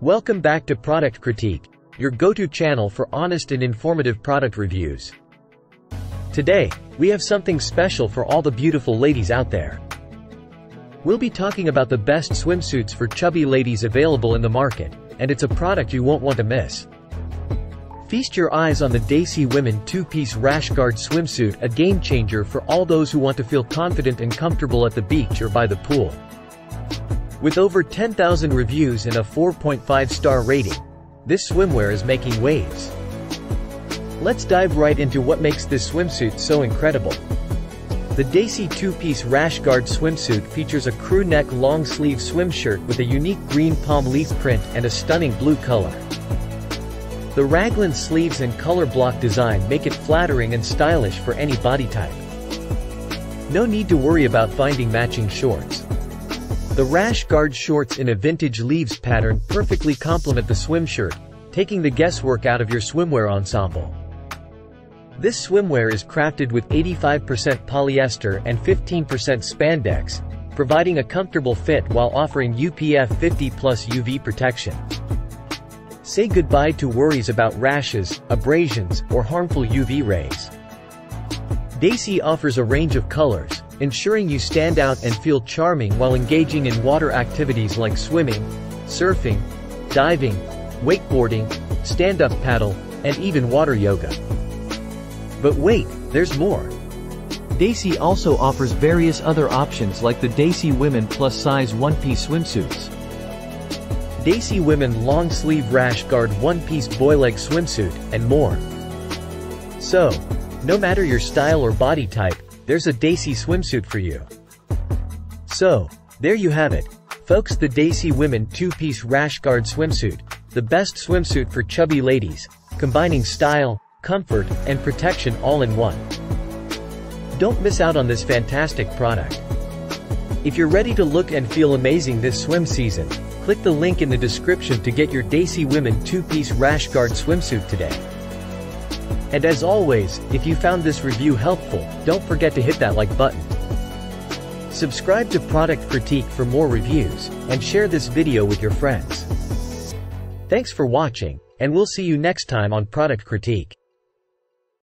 Welcome back to Product Critique, your go-to channel for honest and informative product reviews. Today, we have something special for all the beautiful ladies out there. We'll be talking about the best swimsuits for chubby ladies available in the market, and it's a product you won't want to miss. Feast your eyes on the Daci Women 2-piece rash guard swimsuit a game changer for all those who want to feel confident and comfortable at the beach or by the pool. With over 10,000 reviews and a 4.5 star rating, this swimwear is making waves. Let's dive right into what makes this swimsuit so incredible. The Daci two-piece rash guard swimsuit features a crew neck long sleeve swim shirt with a unique green palm leaf print and a stunning blue color. The raglan sleeves and color block design make it flattering and stylish for any body type. No need to worry about finding matching shorts. The rash guard shorts in a vintage leaves pattern perfectly complement the swim shirt, taking the guesswork out of your swimwear ensemble. This swimwear is crafted with 85% polyester and 15% spandex, providing a comfortable fit while offering UPF 50 plus UV protection. Say goodbye to worries about rashes, abrasions, or harmful UV rays. Daci offers a range of colors, ensuring you stand out and feel charming while engaging in water activities like swimming, surfing, diving, wakeboarding, stand-up paddle, and even water yoga. But wait, there's more. Daci also offers various other options like the Daci Women Plus Size One-Piece Swimsuits. Daci Women Long Sleeve Rash Guard One-Piece Boyleg Swimsuit, and more. So, no matter your style or body type, there's a Daci swimsuit for you. So, there you have it. Folks the Daci Women 2-piece rash guard swimsuit, the best swimsuit for chubby ladies, combining style, comfort, and protection all in one. Don't miss out on this fantastic product. If you're ready to look and feel amazing this swim season, click the link in the description to get your Daci Women 2-piece rash guard swimsuit today. And as always, if you found this review helpful, don't forget to hit that like button. Subscribe to Product Critique for more reviews, and share this video with your friends. Thanks for watching, and we'll see you next time on Product Critique.